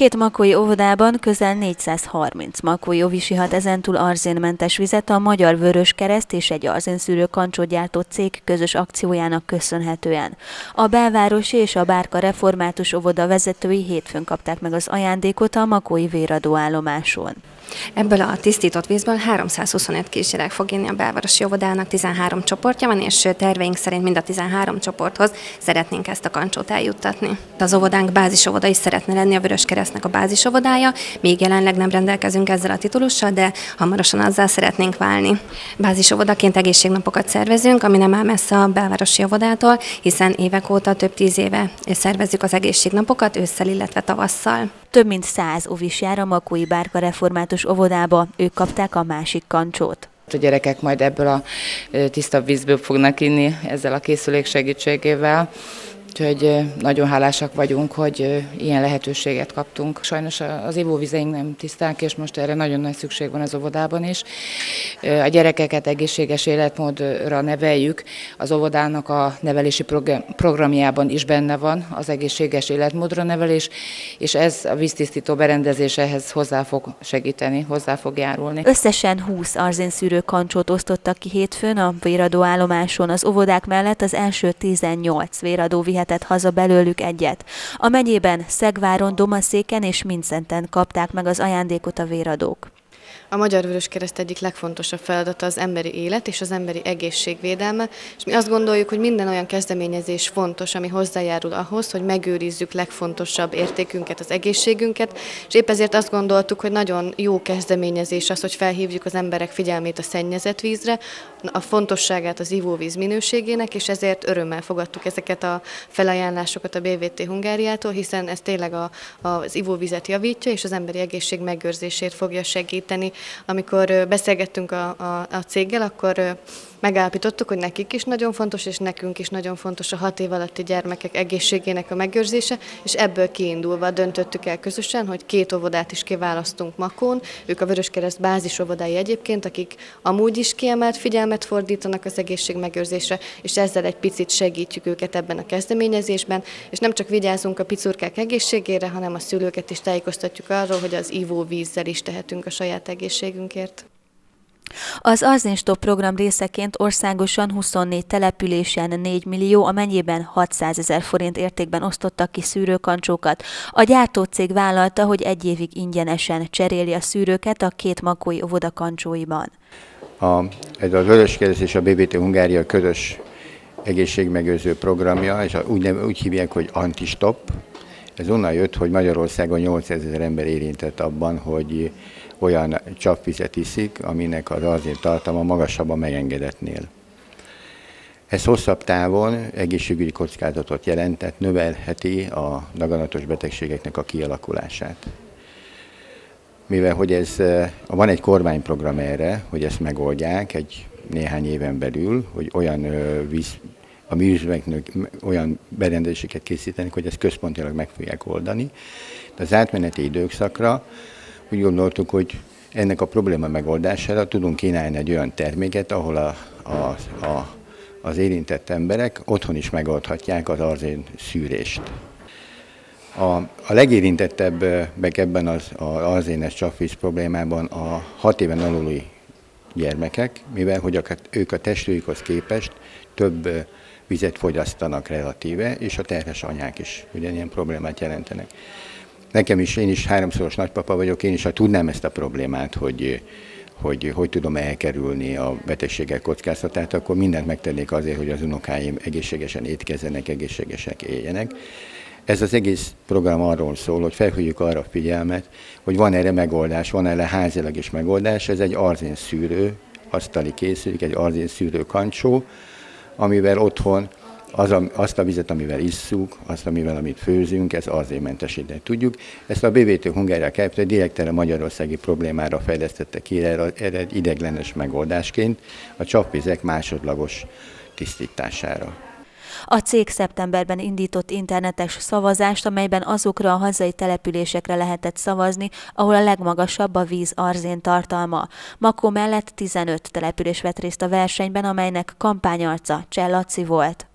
Két makói óvodában közel 430 makói óvisi hat ezentúl arzénmentes vizet a Magyar Vörös Kereszt és egy arzénszűrő kancsót gyártó cég közös akciójának köszönhetően. A belvárosi és a Bárka Református óvoda vezetői hétfőn kapták meg az ajándékot a makói véradó állomáson. Ebből a tisztított vízből 325 kisgyerek fog inni a belvárosi óvodának, 13 csoportja van, és terveink szerint mind a 13 csoporthoz szeretnénk ezt a kancsót eljuttatni. Az óvodánk bázisovoda is szeretne lenni a Vörös Keresztnek a bázisovodája, még jelenleg nem rendelkezünk ezzel a titulussal, de hamarosan azzal szeretnénk válni. Bázisovodaként egészségnapokat szervezünk, ami nem áll messze a belvárosi óvodától, hiszen évek óta több tíz éve szervezzük az egészségnapokat ősszel, illetve tavasszal. Több mint száz ovis jár a Makói Bárka Református óvodába, ők kapták a másik kancsót. A gyerekek majd ebből a tisztabb vízből fognak inni ezzel a készülék segítségével. Úgyhogy nagyon hálásak vagyunk, hogy ilyen lehetőséget kaptunk. Sajnos az ivóvizeink nem tiszták, és most erre nagyon nagy szükség van az óvodában is. A gyerekeket egészséges életmódra neveljük. Az óvodának a nevelési programjában is benne van az egészséges életmódra nevelés, és ez a víztisztító berendezés ehhez hozzá fog segíteni, hozzá fog járulni. Összesen 20 arzénszűrő kancsót osztottak ki hétfőn a véradó állomáson. Az óvodák mellett az első 18 véradó vihet vihetett haza belőlük egyet. A megyében Szegváron, Domaszéken és Mincenten kapták meg az ajándékot a véradók. A Magyar Vörös Kereszt egyik legfontosabb feladata az emberi élet és az emberi egészségvédelme, és mi azt gondoljuk, hogy minden olyan kezdeményezés fontos, ami hozzájárul ahhoz, hogy megőrizzük legfontosabb értékünket, az egészségünket, és épp ezért azt gondoltuk, hogy nagyon jó kezdeményezés az, hogy felhívjuk az emberek figyelmét a szennyezett vízre, a fontosságát az ivóvíz minőségének, és ezért örömmel fogadtuk ezeket a felajánlásokat a BVT Hungáriától, hiszen ez tényleg a, az ivóvizet javítja, és az emberi egészség megőrzését fogja segíteni. Amikor beszélgettünk a, a, a céggel, akkor megállapítottuk, hogy nekik is nagyon fontos, és nekünk is nagyon fontos a hat év alatti gyermekek egészségének a megőrzése, és ebből kiindulva döntöttük el közösen, hogy két óvodát is kiválasztunk Makón, ők a Vöröskereszt bázis óvodái egyébként, akik amúgy is kiemelt figyelmet fordítanak az egészség megőrzésre, és ezzel egy picit segítjük őket ebben a kezdeményezésben, és nem csak vigyázunk a picurkák egészségére, hanem a szülőket is tájékoztatjuk arról, hogy az ivóvízzel is tehetünk a saját egészségünkért. Az Arzinstop program részeként országosan 24 településen 4 millió, a mennyiben 600 ezer forint értékben osztottak ki szűrőkancsókat. A gyártócég vállalta, hogy egy évig ingyenesen cseréli a szűrőket a két makói óvoda kancsóiban. A, ez az Vöröskereszt és a BBT Hungária közös egészségmegőrző programja, és úgy, nem, úgy hívják, hogy Antistop. Ez onnan jött, hogy Magyarországon 8000 ember érintett abban, hogy olyan csapvizet iszik, aminek az arzén tartalma magasabb a megengedetnél. Ez hosszabb távon egészségügyi kockázatot jelentett, növelheti a daganatos betegségeknek a kialakulását. Mivel hogy ez, van egy kormányprogram erre, hogy ezt megoldják egy néhány éven belül, hogy olyan víz, a műzveknek olyan berendezéseket készítenek, hogy ezt központilag meg fogják oldani. De az átmeneti időszakra úgy gondoltuk, hogy ennek a probléma megoldására tudunk kínálni egy olyan terméket, ahol a, a, a, az érintett emberek otthon is megoldhatják az arzén szűrést. A, a legérintettebbek ebben az, az arzénes csapvíz problémában a hat éven aluli gyermekek, mivel hogy a, ők a testőjükhoz képest több vizet fogyasztanak relatíve, és a terhes anyák is ugyanilyen problémát jelentenek. Nekem is, én is háromszoros nagypapa vagyok, én is, ha tudnám ezt a problémát, hogy hogy hogy tudom elkerülni a betegségek kockázatát, akkor mindent megtennék azért, hogy az unokáim egészségesen étkezzenek, egészségesek éljenek. Ez az egész program arról szól, hogy felhívjuk arra a figyelmet, hogy van erre megoldás, van erre házilag is megoldás, ez egy arzén szűrő, asztali készülék, egy arzén szűrő kancsó, amivel otthon az a, azt a vizet, amivel isszuk, azt, amivel amit főzünk, ez azért mentesíteni tudjuk. Ezt a BVT Hungária Kft. direkt a magyarországi problémára fejlesztette ki, erre, erre ideglenes megoldásként a csapvizek másodlagos tisztítására. A cég szeptemberben indított internetes szavazást, amelyben azokra a hazai településekre lehetett szavazni, ahol a legmagasabb a víz arzén tartalma. Makó mellett 15 település vett részt a versenyben, amelynek kampányarca Csellaci volt.